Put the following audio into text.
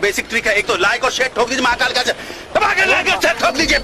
Basic trick है। एक तो लाइक और शेयर ठोक दीजिए महाकाल का। लाइक और शेयर ठोक दीजिए